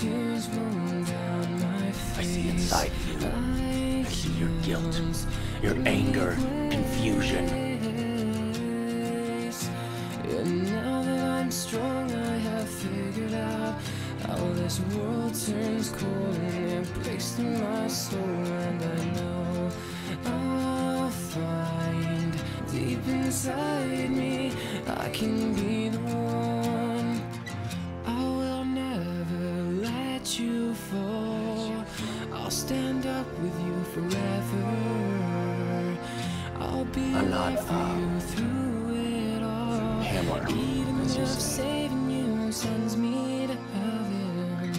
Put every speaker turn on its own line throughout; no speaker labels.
I see inside you. I see your guilt, your anger, confusion.
And now that I'm strong, I have figured out how this world turns cold and it breaks through my soul. And I know I'll find deep inside me, I can be the one. Stand up with you forever. I'll be
I'm not,
for you through it all.
Hamler,
Even
as you say.
saving you sends me to heaven.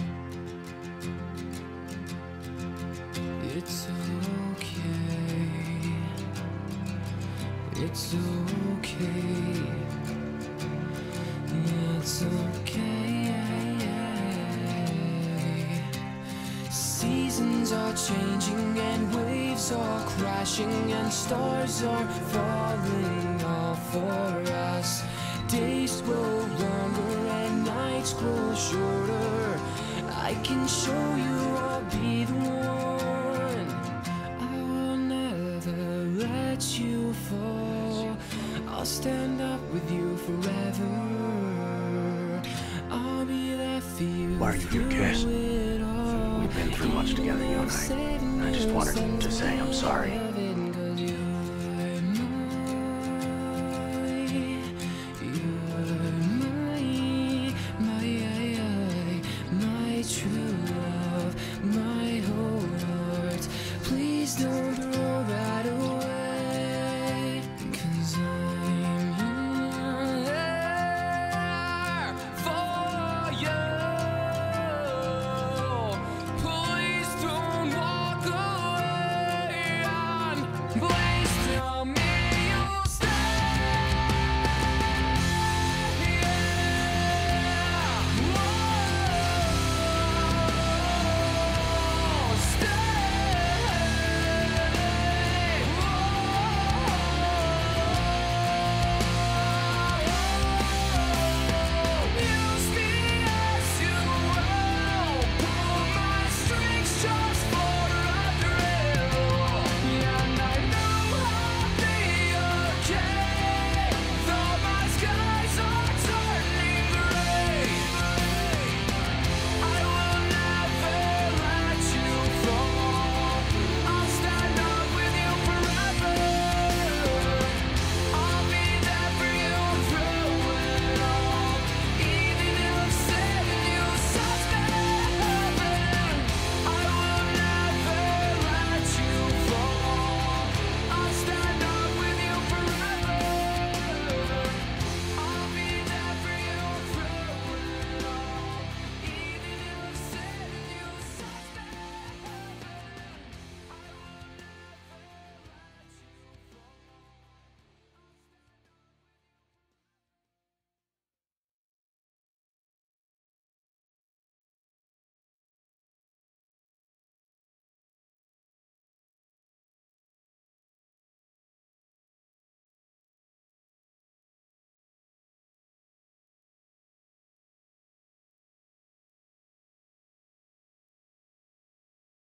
It's okay. It's okay. It's okay. Seasons are changing and waves are crashing and stars are falling all for us. Days grow longer and nights grow shorter. I can show you I'll be the one. I will never let you fall. I'll stand up with you forever. I'll be there for you.
Why are you here, Cass?
through
much together, you and I. I just wanted to say I'm sorry. Please don't.